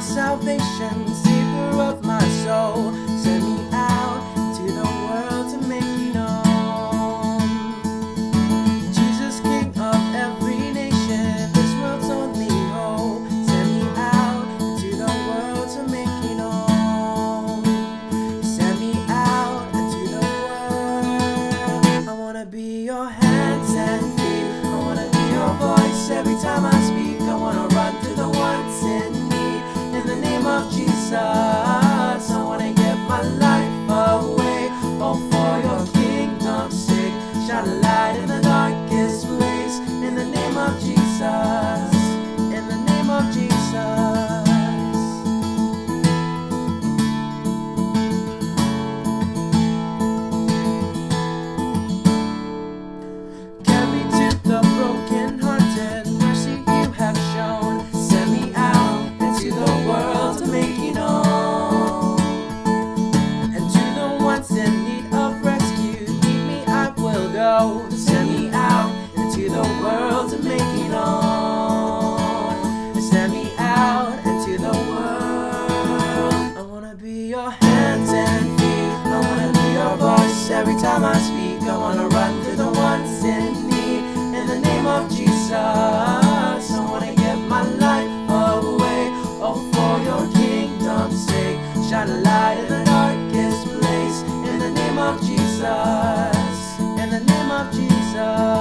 salvation, Savior of my soul. Send me Jesus, I wanna give my life away. All for your kingdom's sake. Shine a light in the hands and feet. I wanna be your voice every time I speak. I wanna run to the ones in need. In the name of Jesus, I wanna give my life away. Oh, for your kingdom's sake. Shine a light in the darkest place. In the name of Jesus. In the name of Jesus.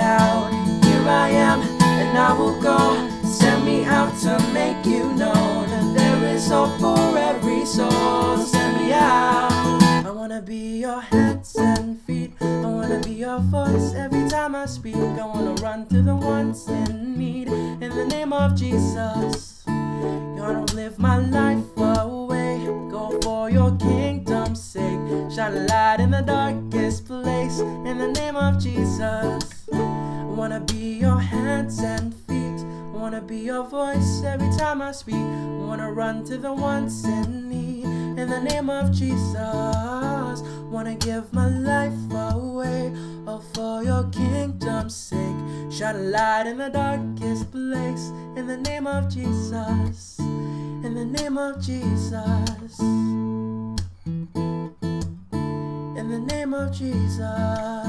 Out. Here I am, and I will go. Send me out to make you known. There is hope for every soul. Send me out. I wanna be your hands and feet. I wanna be your voice every time I speak. I wanna run to the ones in need. In the name of Jesus. Gonna live my life away. Go for your kingdom's sake. Shine a light in the darkest place. In the name of Jesus. Wanna be your hands and feet. I wanna be your voice every time I speak. I wanna run to the ones in need. In the name of Jesus. Wanna give my life away. All for your kingdom's sake. Shine a light in the darkest place. In the name of Jesus. In the name of Jesus. In the name of Jesus.